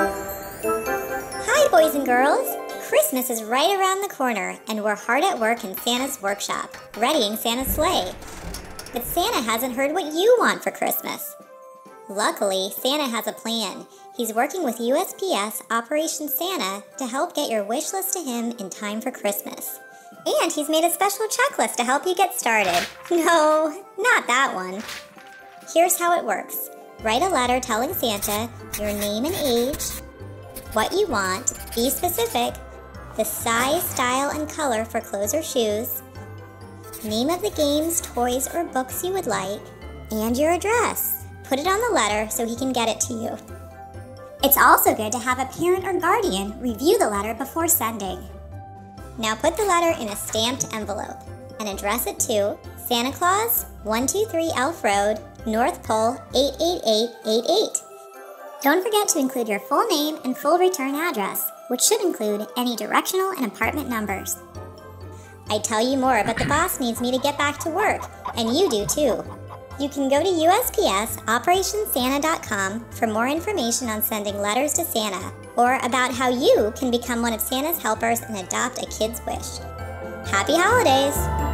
Hi, boys and girls! Christmas is right around the corner, and we're hard at work in Santa's workshop, readying Santa's sleigh. But Santa hasn't heard what you want for Christmas. Luckily, Santa has a plan. He's working with USPS Operation Santa to help get your wish list to him in time for Christmas. And he's made a special checklist to help you get started. No, not that one. Here's how it works write a letter telling Santa your name and age, what you want, be specific, the size, style, and color for clothes or shoes, name of the games, toys, or books you would like, and your address. Put it on the letter so he can get it to you. It's also good to have a parent or guardian review the letter before sending. Now put the letter in a stamped envelope and address it to Santa Claus, 123 Elf Road, North Pole 88888. Don't forget to include your full name and full return address, which should include any directional and apartment numbers. I tell you more, but the boss needs me to get back to work, and you do too. You can go to USPSOperationSanta.com for more information on sending letters to Santa or about how you can become one of Santa's helpers and adopt a kid's wish. Happy holidays!